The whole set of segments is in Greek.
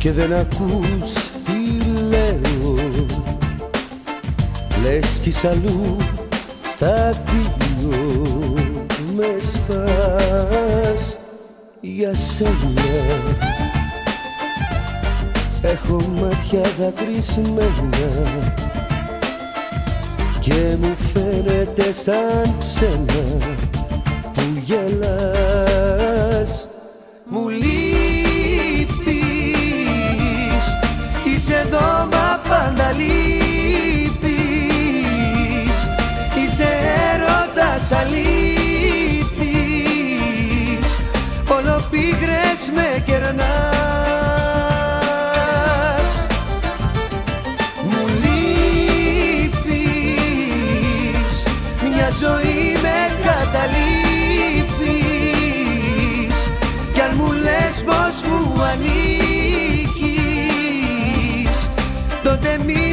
λέω και δεν ακούς τι λέω. Λες κι αλλού στα δύο με σπάς για σένα. Έχω μάτια δακρυσμένα και μου φαίνεται σαν ξένα που γελάς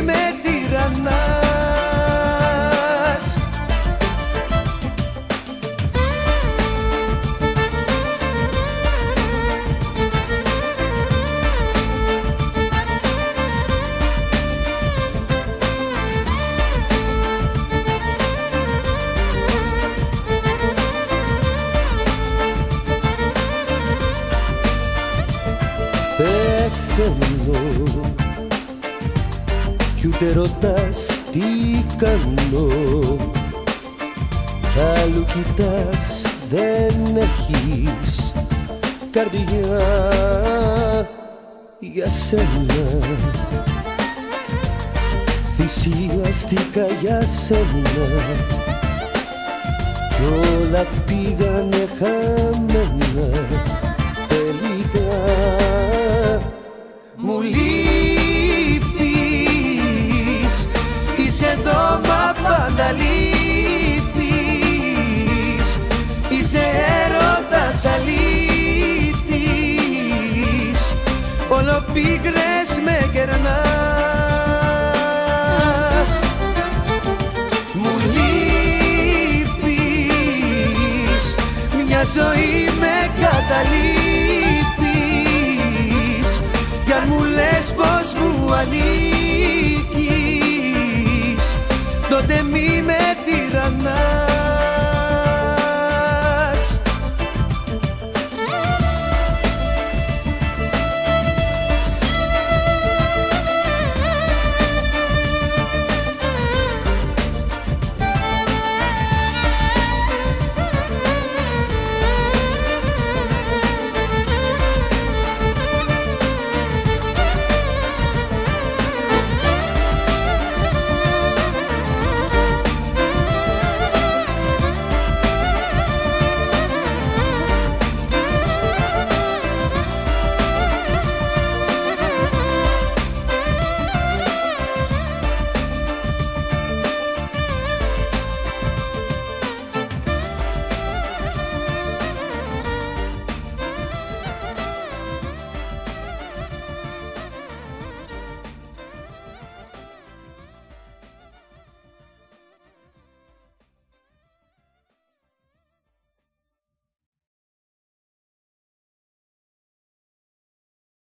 με τυραννάς. Πεθαίνω κι ούτε ρωτάς τι κάνω. Κι άλλου κοιτάς δεν έχεις καρδιά για σένα. Θυσιαστήκα για σένα. Κι όλα πήγανε χαμένα ζωή με καταλήγει.